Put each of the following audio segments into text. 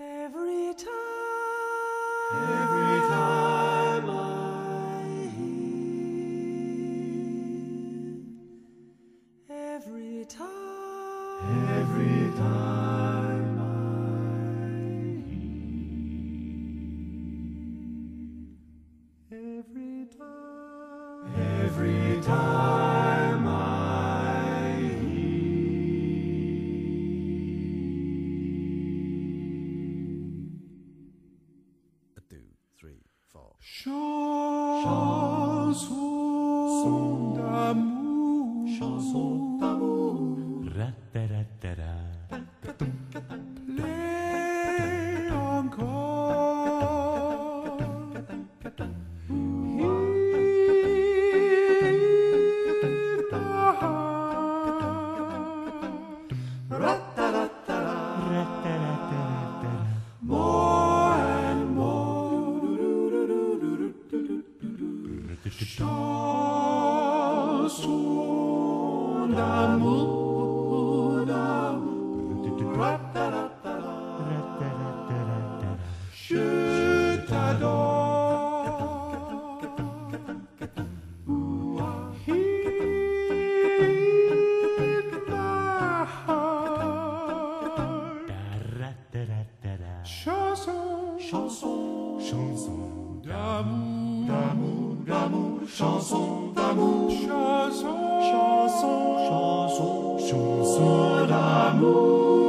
Every time, Every time I hear, every time, Every time three, four. Chanson d'amour. Chanson d'amour Chanson d'amour Je t'adore. Chanson, Chanson chanson d'amour, d'amour, d'amour Chanson d'amour. Chanson, Chanson, chanson, chanson d'amour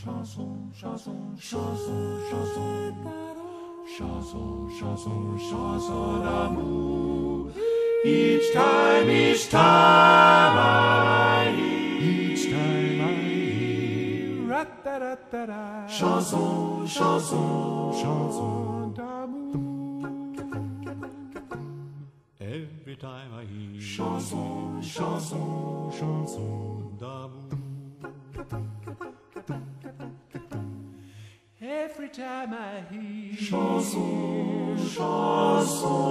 chanson Chanson, chanson, chanson, Each time, each time I hear. Each time I hear. Chanson, chanson, chanson time I hear Chanson, chanson, chanson d'amour Every time I hear Chanson, chanson